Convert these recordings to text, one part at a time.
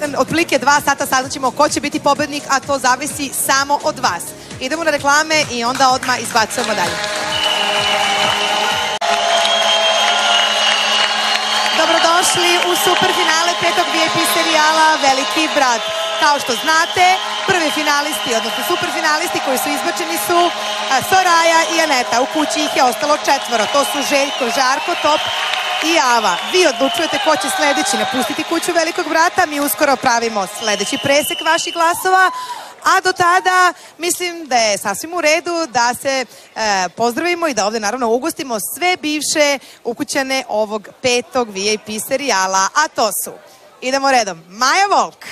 Otprilike dva sata saznaćemo ko će biti pobednik, a to zavisi samo od vas. Idemo na reklame i onda odmah izbacujemo dalje. Dobrodošli u superfinale petog VIP serijala Veliki brat. Kao što znate, prvi finalisti, odnosno superfinalisti koji su izbačeni su a, Soraja i Aneta. U kući ih je ostalo četvoro. To su Željko, Žarko, Top i Ava. Vi odlučujete ko će sledeći napustiti kuću Velikog brata. Mi uskoro pravimo sledeći presek vaših glasova. A do tada mislim da je sasvim u redu da se e, pozdravimo i da ovde naravno ugostimo sve bivše ukućane ovog petog VIP serijala, a to su, idemo redom, Maja Volk,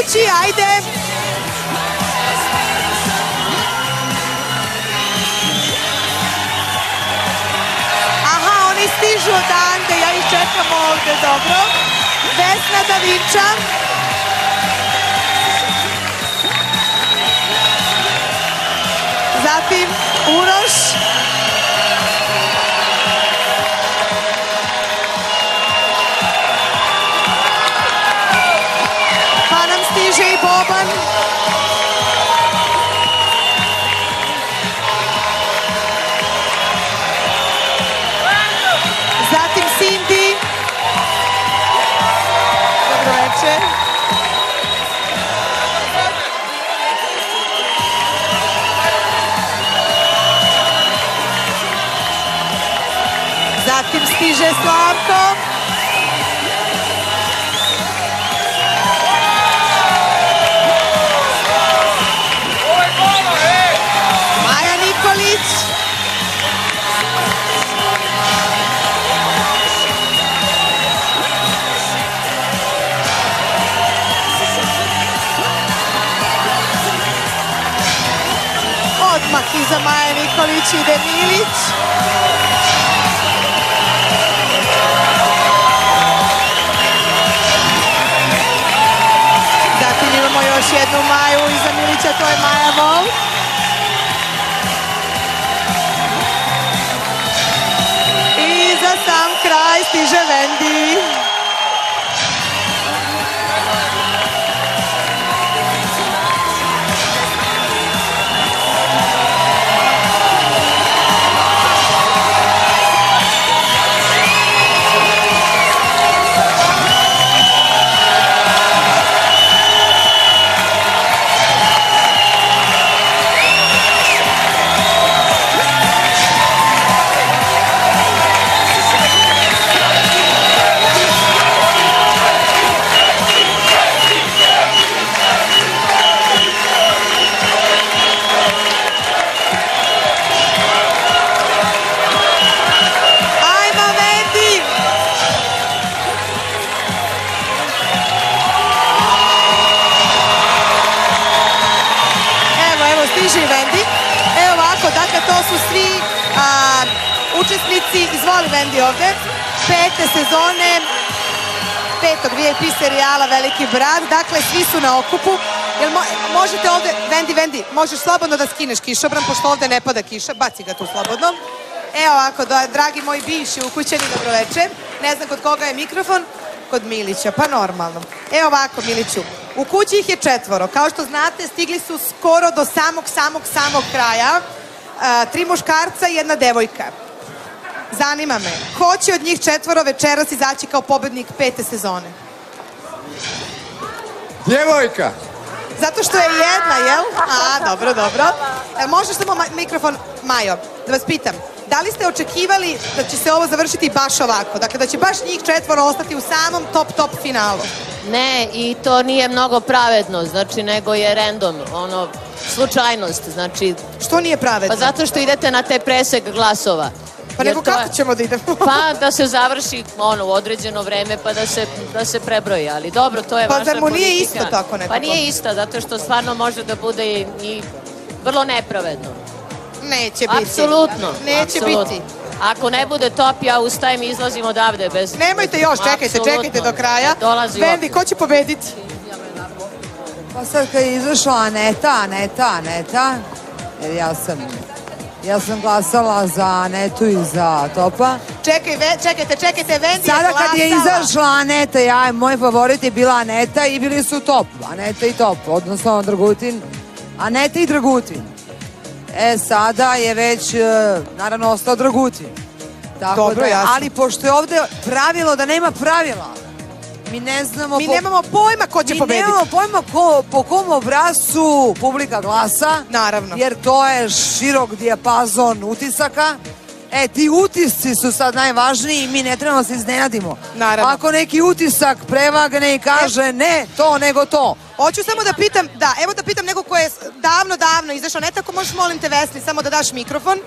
Petrući, ajde, Aha, oni stižu odande, ja ih čekam ovde, dobro. Vesna Davinča. Zatim Uroš. Stiže Slavko. Maja Nikolić. Odmah iza Maje Nikolić ide Milić. Jednu Maju iza Milića, to je Maja Vol. I za sam kraj stiže Vendi. VIP serijala Veliki brat. Dakle, svi su na okupu. Jel mo, možete ovde, Vendi, Vendi, možeš slobodno da skineš kišobran, pošto ovde ne pada kiša, baci ga tu slobodno. Evo ovako, da, dragi moji bivši ukućeni, dobroveče. Ne znam kod koga je mikrofon, kod Milića, pa normalno. Evo ovako, Miliću, u kući ih je četvoro. Kao što znate, stigli su skoro do samog, samog, samog kraja. A, tri muškarca i jedna devojka. Zanima me, ko će od njih četvoro večeras izaći kao pobednik pete sezone? Djevojka! Zato što je jedna, jel? A, dobro, dobro. E, možeš samo ma- mikrofon, Majo, da vas pitam. Da li ste očekivali da će se ovo završiti baš ovako? Dakle, da će baš njih četvoro ostati u samom top, top finalu? Ne, i to nije mnogo pravedno, znači, nego je random, ono, slučajnost, znači, Što nije pravedno? pa zato što idete na te presek glasova. Pa nego je- kako ćemo da idemo? Pa da se završi ono u određeno vreme pa da se da se prebroji, ali dobro, to je Pa vaša zar mu nije politika. isto tako nekako? Pa nije isto, zato što stvarno može da bude i, i vrlo nepravedno. Neće biti. Apsolutno. Neće biti. Ako ne bude top, ja ustajem i izlazim odavde bez... Nemojte još, čekajte, čekajte do kraja. Dolazi Vendi, ko će pobediti? Pa sad kad je izašla Aneta, Aneta, Aneta, jer ja sam, ja sam glasala za Anetu i za Topa. Čekaj, ve, čekajte, čekajte, Vendi Sada je kad je izašla Aneta, ja, moj favorit je bila Aneta i bili su Top. Aneta i Top, odnosno Dragutin. Aneta i Dragutin. E, sada je već, e, naravno, ostao Dragutin. Tako Dobro, da, jasno. Ali pošto je ovde pravilo da nema pravila, mi ne znamo... Mi po- nemamo pojma ko će mi pobediti. nemamo pojma ko, po kom obrazcu publika glasa. Naravno. Jer to je širok dijapazon utisaka. E, ti utisci su sad najvažniji i mi ne trebamo se iznenadimo. Naravno. Ako neki utisak prevagne i kaže ne to nego to. Hoću samo da pitam, da, evo da pitam nekog ko je davno, davno izašao, ne tako možeš molim te Vesni samo da daš mikrofon.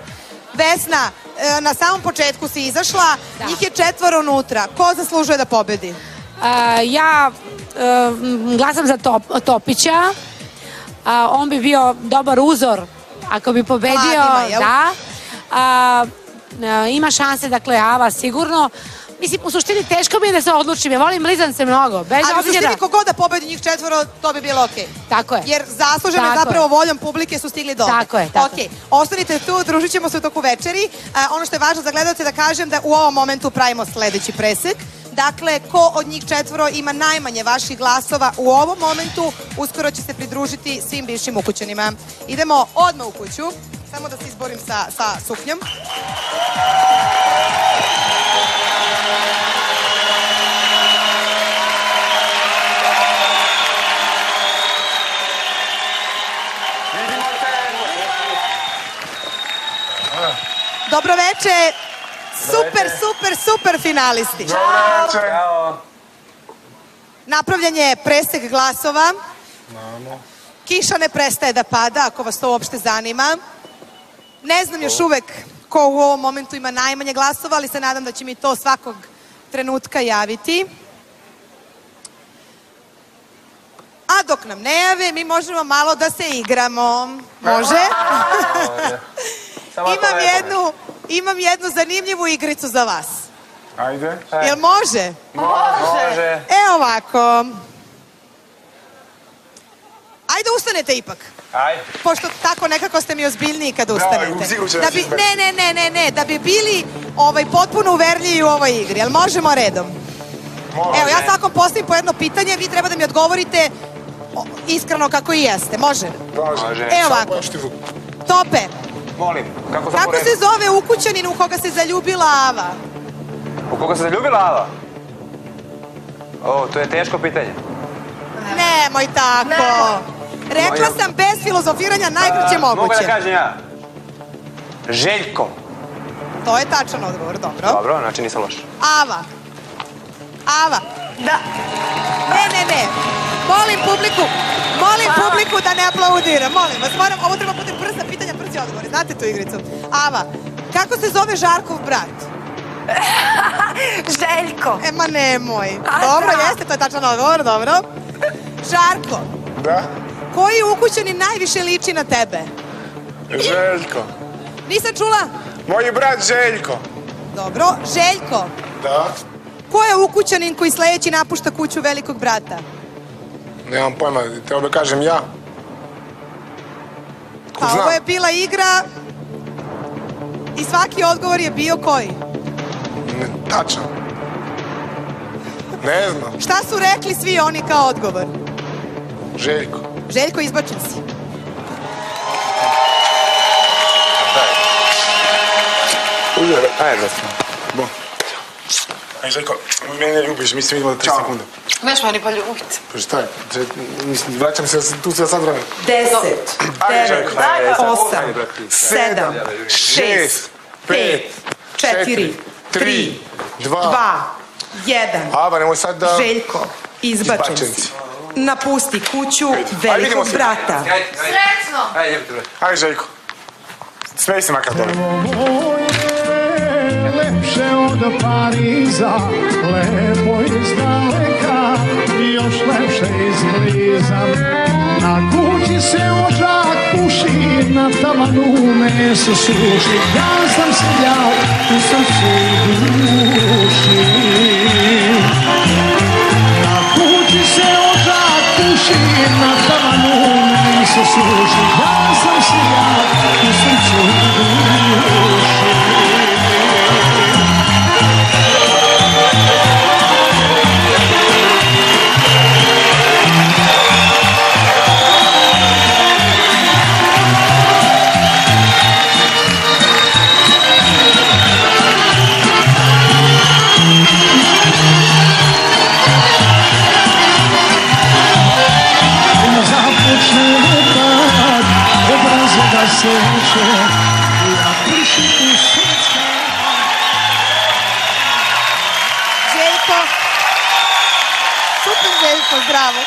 Vesna, e, na samom početku si izašla, njih je četvoro unutra. Ko zaslužuje da pobedi? A, ja e, glasam za Top, Topića. A, on bi bio dobar uzor ako bi pobedio. Mladima? Da. E, ima šanse, dakle, Ava sigurno. Mislim, u suštini teško mi je da se odlučim. Ja volim Lizance mnogo. Bez Ali u suštini kogod da pobedi njih četvoro, to bi bilo okej. Tako je. Jer zasluženo je zapravo voljom publike su stigli do. Tako je, tako Okej, ostanite tu, družit ćemo se u toku večeri. Ono što je važno za gledalce da kažem da u ovom momentu pravimo sledeći presek. Dakle, ko od njih četvoro ima najmanje vaših glasova u ovom momentu, uskoro će se pridružiti svim bivšim ukućanima. Idemo odmah u kuću. Samo da se izborim sa, sa suknjom. Dobro veče, super, super, super finalisti. Napravljen je presek glasova. Kiša ne prestaje da pada, ako vas to uopšte zanima. Ne znam još uvek ko u ovom momentu ima najmanje glasova, ali se nadam da će mi to svakog trenutka javiti. A dok nam ne jave, mi možemo malo da se igramo. Može? imam jednu, imam jednu zanimljivu igricu za vas. Ajde. Jel može? Može. E ovako. Ajde ustanete ipak. Ajde. Pošto tako nekako ste mi ozbiljniji kad ustanete. Da bi, ne, ne, ne, ne, ne, da bi bili ovaj, potpuno uverljivi u ovoj igri. Jel možemo redom? Može. Evo, ja svakom postavim po jedno pitanje, vi treba da mi odgovorite iskreno kako i jeste. Može? Može. E ovako. Tope, Molim, kako sam kako se zove ukućanin u koga se zaljubila Ava? U koga se zaljubila Ava? O, to je teško pitanje. Nemoj tako. Rekla sam bez filozofiranja najkraće A, Mogu moguće. da kažem ja? Željko. To je tačan odgovor, dobro. Dobro, znači nisam loš. Ava. Ava. Da. Ne, ne, ne. Molim publiku, molim publiku da ne aplaudira. Molim vas, moram, ovo treba bude odgovori. Znate tu igricu? Ava, kako se zove Žarkov brat? Željko. E, ma nemoj. A, Dobro, da. jeste, to je tačan odgovor, dobro. Žarko, Da, koji ukućani najviše liči na tebe? Željko. Nisam čula? Moj brat Željko. Dobro. Željko, Da? ko je ukućanin koji sledeći napušta kuću velikog brata? Nemam pojma, treba da kažem ja. Pa ovo je bila igra i svaki odgovor je bio koji? Ne, tačno. Ne znam, Šta su rekli svi oni kao odgovor? Željko. Željko, izbačen si. Ajde, brate. Bon. Aj, Željko, mene ne ljubiš, mi se vidimo za 3 sekunde. Neš meni poljubiti. Pa šta je? Mislim, vraćam se tu sve sad vremena. Deset, devet, osam, sedam, šest, pet, četiri, tri, dva. jedan. Ava, nemoj sad da... Željko, izbačen si. Napusti kuću velikog brata. Srećno! Ajde, Željko. Smej se makar dole. Lepše od Pariza, lepo iz daleka još lepše izbliza. Na kući se ožak puši, na tavanu meso suši, ja sam seljak u srcu i duši. Na kući se ožak puši, na tavanu meni se suši Ja sam seljak Željko, zdravo.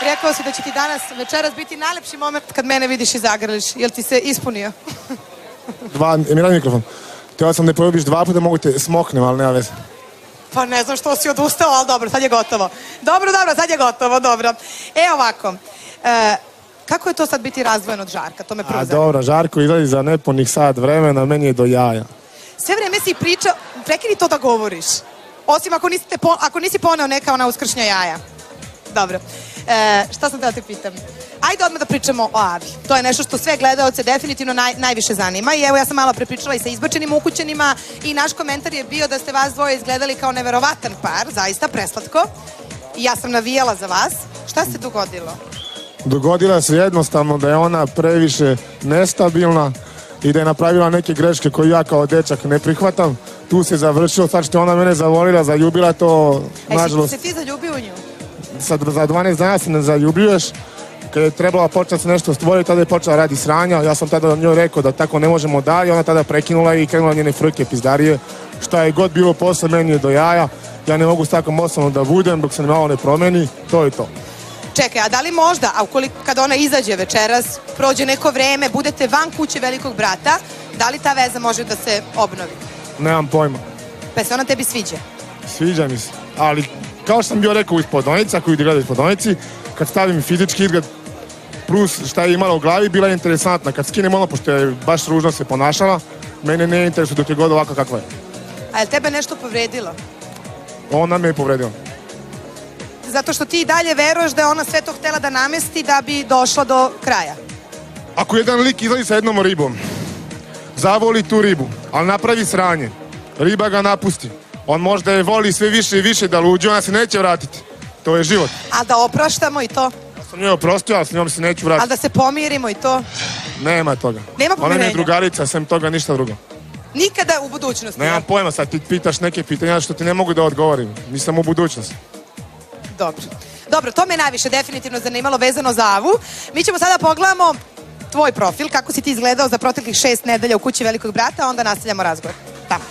Rekao si da će ti danas večeras biti najlepši moment kad mene vidiš i zagrliš. Jel ti se ispunio? Dva, mi radi mikrofon. Htio sam da poljubiš dva puta, mogu te smoknem, ali nema veze. Pa ne znam što si odustao, ali dobro, sad je gotovo. Dobro, dobro, sad je gotovo, dobro. E ovako, e, kako je to sad biti razdvojen od Žarka? To me prvo A dobro, Žarko izlazi za nepunih sat vremena, meni je do jaja. Sve vrijeme si pričao, prekini to da govoriš. Osim ako nisi, te po- ako nisi poneo neka ona uskršnja jaja. Dobro. E, šta sam da te pitam? Ajde odmah da pričamo o Avi. To je nešto što sve gledaoce definitivno naj, najviše zanima. I evo ja sam malo prepričala i sa izbačenim ukućenima i naš komentar je bio da ste vas dvoje izgledali kao neverovatan par, zaista preslatko. I ja sam navijala za vas. Šta se dogodilo? Dogodila se jednostavno da je ona previše nestabilna i da je napravila neke greške koje ja kao dečak ne prihvatam. Tu se završilo, sad što ona mene zavolila, zaljubila to, E, nažalost, se ti zaljubio u nju? sad za 12 dana se ne zaljubljuješ. Kad je trebala početi se nešto stvoriti, tada je počela radi sranja. Ja sam tada njoj rekao da tako ne možemo dalje. Ona tada prekinula i krenula njene frke pizdarije. Šta je god bilo posle, meni je do jaja. Ja ne mogu s takvom osobom da budem dok se malo ne promeni. To je to. Čekaj, a da li možda, a ukoliko kad ona izađe večeras, prođe neko vreme, budete van kuće velikog brata, da li ta veza može da se obnovi? Nemam pojma. Pa se ona tebi sviđa? Sviđa mi se. Ali, kao što sam bio rekao iz Podonici, ako ljudi gledaju iz Podonici, kad stavim fizički izgled, plus šta je imala u glavi, bila je interesantna. Kad skinem ono, pošto je baš ružno se ponašala, mene ne interesuje dok je god ovako kakva je. A je li tebe nešto povredilo? Ona me je povredila. Zato što ti i dalje veruješ da je ona sve to htjela da namesti da bi došla do kraja. Ako jedan lik izlazi sa jednom ribom, zavoli tu ribu, ali napravi sranje, riba ga napusti, on možda je voli sve više i više da luđe, ona se neće vratiti. To je život. A da opraštamo i to? Ja sam njoj oprostio, ali s njom se neću A vratiti. da se pomirimo i to? Nema toga. Nema Ona mi je pomirenja? drugarica, sem toga ništa drugo. Nikada u budućnosti. Nemam pojma, sad ti pitaš neke pitanja što ti ne mogu da odgovorim. Nisam u budućnosti. Dobro. Dobro, to me najviše definitivno zanimalo vezano za Avu. Mi ćemo sada pogledamo tvoj profil, kako si ti izgledao za proteklih šest nedelja u kući velikog brata, onda nastavljamo razgovor. Tamo.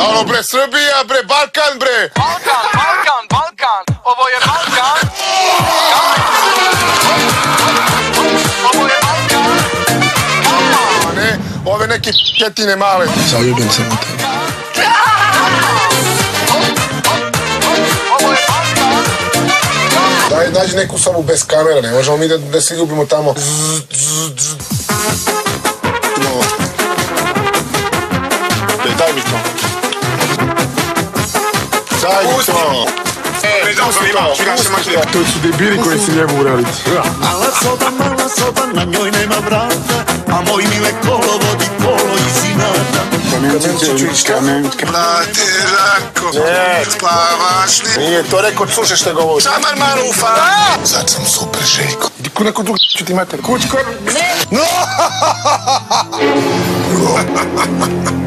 Alo bre, Srbija bre, Balkan bre! Balkan, Balkan, Balkan, ovo je Balkan. Ovo neke ketine male. Zaljubljen sam u tebe. Balkan. Daj, nađi neku sobu bez kamera, ne možemo mi da, da se ljubimo tamo. No. E, daj mi to. Daj mi to. E, dam to. To su debili koji se jebu u realiti. Mala soba, mala soba, na njoj nema vrata A moj mile kolo vodi kolo iz inata Brate, Žarko, spavaš li? Nije to rekao, slušaj što govori. Šamar Marufa! Sad sam super, Željko. Ko neko drugi ću ti mater. Kućko? Ne! No!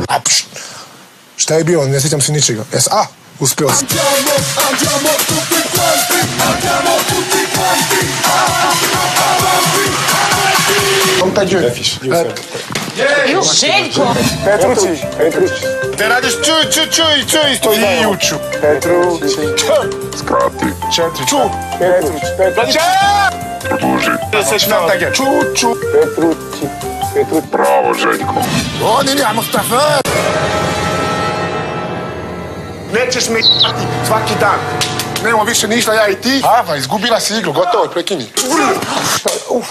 A, pš. Šta je bilo? Ne sjećam se ničega. Jes, a, uspio sam. Taj džuj? Željko! Petrući. Petrući. Te radiš čuj, čuj, čuj, čuj, isto i juču. Petrući. Skrati. Četiri. Ču. Petruć. Petruć. Produži. Deset natage. Ču, ču. Petrući. Petruć. Bravo, Željko. O, nije, ja Mustafa. Nećeš mi j***ti svaki dan. Nemo više ništa, ja i ti. Ava, izgubila si igru, gotovo, prekini. Uf.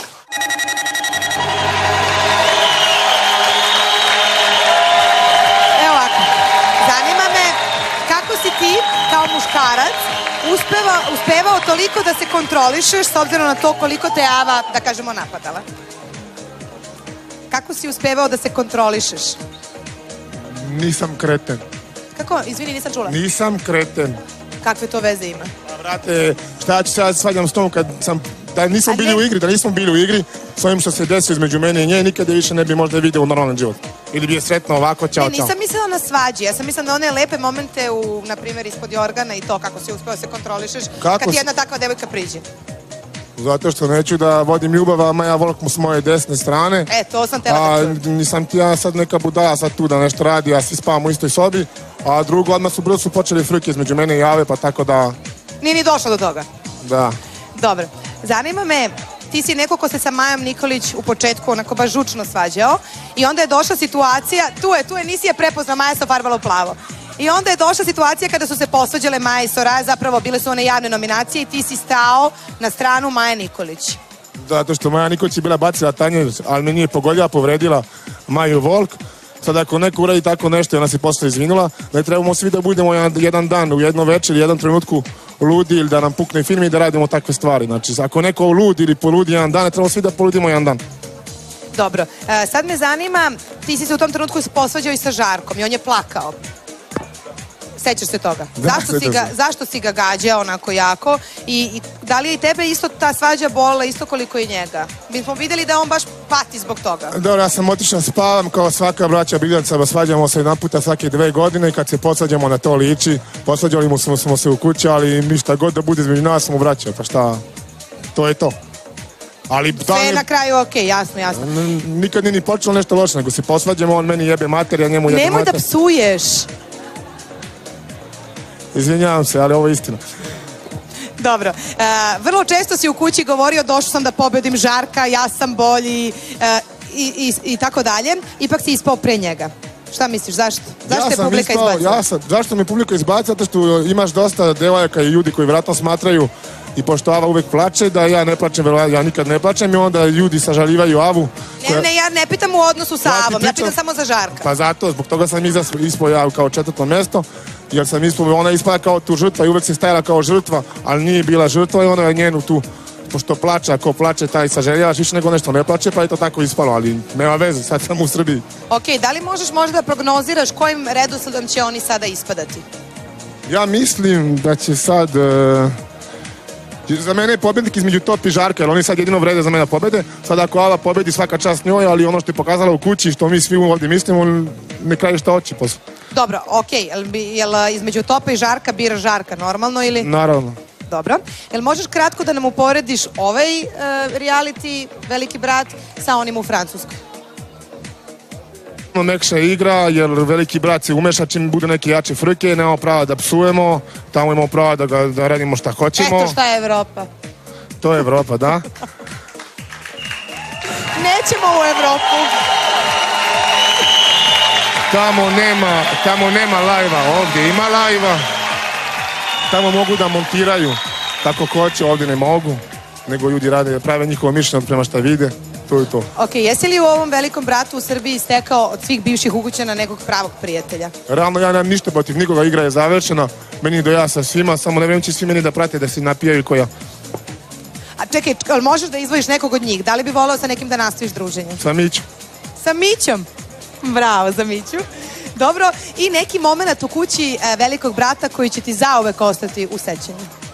Muškarac uspeva, uspevao toliko da se kontrolišeš s obzirom na to koliko te Ava, da kažemo, napadala? Kako si uspevao da se kontrolišeš? Nisam kreten. Kako? Izvini, nisam čula. Nisam kreten. Kakve to veze ima? Pa, brate, šta ću sad svađam s tom kad sam da nismo bili ne- u igri, da nismo bili u igri, s ovim što se desilo između mene i nje, nikad je više ne bi možda vidio u normalnom životu. Ili bi je sretno ovako, čao, ne, čao. nisam mislila na svađi, ja sam mislila na one lepe momente u, na primjer, ispod jorgana i to kako si uspeo da se kontrolišeš Kako kad ti jedna takva devojka priđe. Zato što neću da vodim ljubav, a Maja Volk mu s moje desne strane. E, to sam tela A nisam ti ja sad neka budala sad tu da nešto radi, a svi spavamo u istoj sobi. A drugo, odmah su brzo su počeli frke između mene i Ave, pa tako da, Nije ni došlo do toga. da. Dobro. Zanima me, ti si neko ko se sa Majom Nikolić u početku onako baš žučno svađao i onda je došla situacija, tu je, tu je, nisi je prepoznao, Maja se ofarbala u plavo. I onda je došla situacija kada su se posvađale Maja i Soraya, zapravo bile su one javne nominacije i ti si stao na stranu Maja Nikolić. Zato što Maja Nikolić je bila bacila tanjer, ali me nije pogodila, povredila Maju Volk. Sad ako neko uradi tako nešto ona se posle izvinula, da trebamo svi da budemo jedan, dan, u jedno večer, jedan trenutku ludi ili da nam pukne film i da radimo takve stvari. Znači, ako neko ludi ili poludi jedan dan, ne trebamo svi da poludimo jedan dan. Dobro, e, sad me zanima, ti si se u tom trenutku posvađao i sa Žarkom i on je plakao. Sećaš se toga? Da, zašto, si ga, zašto si ga gađao onako jako I, i da li je i tebe isto ta svađa bola isto koliko i njega? Mi smo vidjeli da on baš pati zbog toga. Dobro, ja sam otišao spavam kao svaka braća Biljanca, svađamo se jedan puta svake dve godine i kad se posvađamo na to liči, posvađali mu smo, smo se u kući, ali ništa god da bude između nas smo braća, pa šta, to je to. Ali Sve je na kraju ok, jasno, jasno. Nikad nije ni počelo nešto loše, nego se posvađamo, on meni jebe mater, ja njemu jebe Nemoj da mater. psuješ. Izvinjavam se, ali ovo je istina. Dobro, e, vrlo često si u kući govorio došao sam da pobedim Žarka, ja sam bolji e, i, i, i tako dalje. Ipak si ispao pre njega. Šta misliš, zašto? Zašto ja je sam publika ispao- izbacila? Ja sam, zašto me publika izbaci? Zato što imaš dosta devojaka i ljudi koji vjerojatno smatraju i pošto Ava uvek plače, da ja ne plačem, ja nikad ne plačem i onda ljudi sažalivaju Avu. Ne, koja- ne, ja ne pitam u odnosu sa Avom, ja pitam samo za Žarka. Pa zato, zbog toga sam ispao ja kao četvrto mjesto, jer sam ispao, ona ispala kao tu žrtva i uvek se stajala kao žrtva, ali nije bila žrtva i ona je njenu tu, pošto plače, ako plače taj saželjavaš više nego nešto ne plače, pa je to tako ispalo, ali nema veze, sad sam u Srbiji. Ok, da li možeš možda da prognoziraš kojim redosledom će oni sada ispadati? Ja mislim da će sad... e, za mene je pobjednik između Top i Žarka, jer oni sad jedino vrede za mene da pobede. Sad ako Ava pobedi svaka čast njoj, ali ono što je pokazala u kući, što mi svi ovdje mislimo, ne kraje šta oči posle. Dobro, ok, jel, bi, jel a, između Topa i Žarka bira Žarka normalno ili? Naravno. Dobro. Jel možeš kratko da nam uporediš ovaj e, reality Veliki brat sa onim u Francuskoj? Puno mekša igra, jer veliki brat se umeša čim bude neke jače frke, nemamo prava da psujemo, tamo imamo prava da, ga, da radimo šta hoćemo. Eto šta je Evropa. To je Evropa, da. Nećemo u Evropu. Tamo nema, tamo nema lajva, ovdje ima lajva. Tamo mogu da montiraju tako hoće, ovdje ne mogu. Nego ljudi rade, prave njihovo mišljenje prema šta vide. To je to. Ok, jesi li u ovom velikom bratu u Srbiji stekao od svih bivših ukućana nekog pravog prijatelja? Realno ja nemam ništa protiv nikoga, igra je završena. Meni do ja sa svima, samo ne vjerujem će svi meni da prate da se napijaju ko ja. A čekaj, jel možeš da izdvojiš nekog od njih? Da li bi volao sa nekim da nastaviš druženje? Sa Miću. Sa Mićom? Bravo za Miću. Dobro, i neki moment u kući e, velikog brata koji će ti zauvek ostati u sećanju.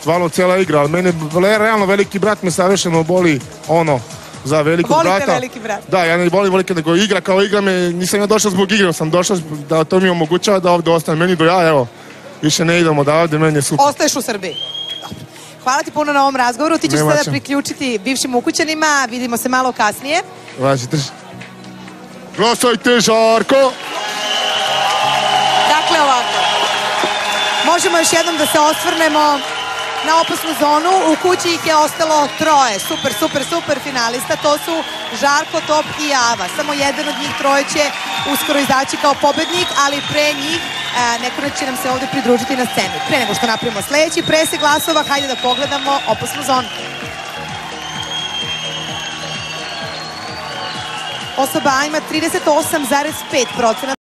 Stvarno cijela igra, ali mene le- realno veliki brat me savršeno boli ono za velikog Volite brata. veliki brat. Da, ja ne volim velike, nego igra kao igra me, nisam ja došao zbog igre, sam došao da to mi omogućava da ovdje ostane. Meni do ja, evo, više ne idemo da ovdje, meni je super. Ostaješ u Srbiji. Dobro. Hvala ti puno na ovom razgovoru. Ti ćeš Nema sada priključiti bivšim ukućanima. Vidimo se malo kasnije. Važi, drži. Glasajte, Žarko! Dakle, ovako. Možemo još jednom da se osvrnemo na opasnu zonu. U kući ih je ostalo troje. Super, super, super finalista. To su Žarko, Top i Java. Samo jedan od njih troje će uskoro izaći kao pobednik, ali pre njih e, neko će nam se ovdje pridružiti na sceni. Pre nego što napravimo sljedeći presek glasova, hajde da pogledamo opasnu zonu. Osoba A ima 38,5 procenata.